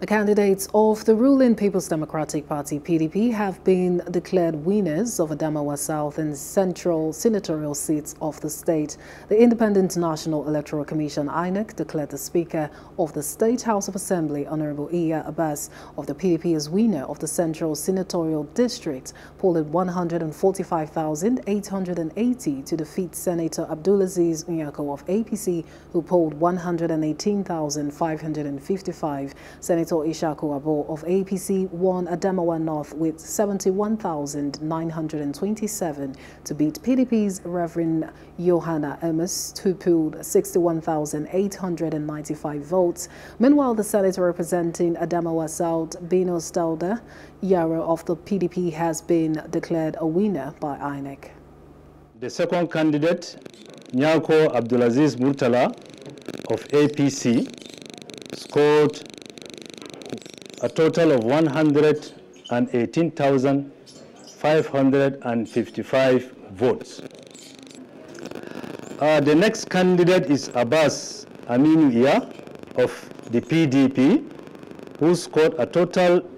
The candidates of the ruling People's Democratic Party PDP have been declared winners of Adamawa South and Central senatorial seats of the state. The Independent National Electoral Commission INEC declared the Speaker of the State House of Assembly, Honorable Iya Abbas, of the PDP as winner of the Central Senatorial District, polling 145,880 to defeat Senator Abdulaziz Nyako of APC, who polled 118,555. Senator Senator Ishaku Abbo of APC won Adamawa North with 71,927 to beat PDP's Reverend Johanna Amos, who pooled 61,895 votes. Meanwhile, the senator representing Adamawa South, Binos Dauda Yaroe of the PDP, has been declared a winner by INEC. The second candidate, Nyako Abdulaziz Murtala of APC, scored a total of 118,555 votes. Uh, the next candidate is Abbas Aminu Iya of the PDP, who scored a total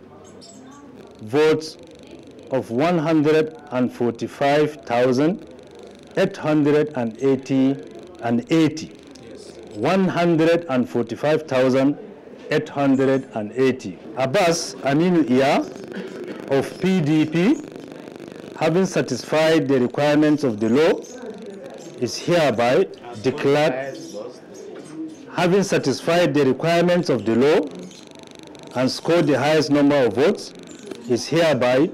votes of 145,880 and 80. 145,000 880. Abbas Aminu Iya of PDP, having satisfied the requirements of the law, is hereby declared, having satisfied the requirements of the law and scored the highest number of votes, is hereby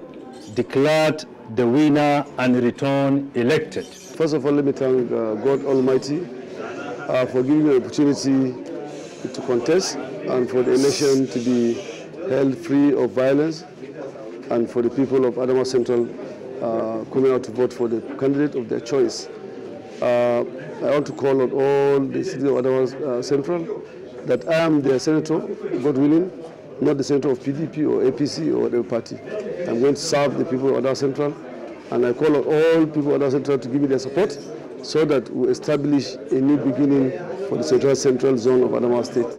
declared the winner and returned elected. First of all, let me thank uh, God Almighty uh, for giving me the opportunity to contest and for the election to be held free of violence and for the people of Adama Central uh, coming out to vote for the candidate of their choice. Uh, I want to call on all the citizens of Adama uh, Central that I am their senator, God willing, not the senator of PDP or APC or whatever party. I'm going to serve the people of Adama Central and I call on all people of Adama Central to give me their support so that we establish a new beginning for the Central Central Zone of Adamawa State.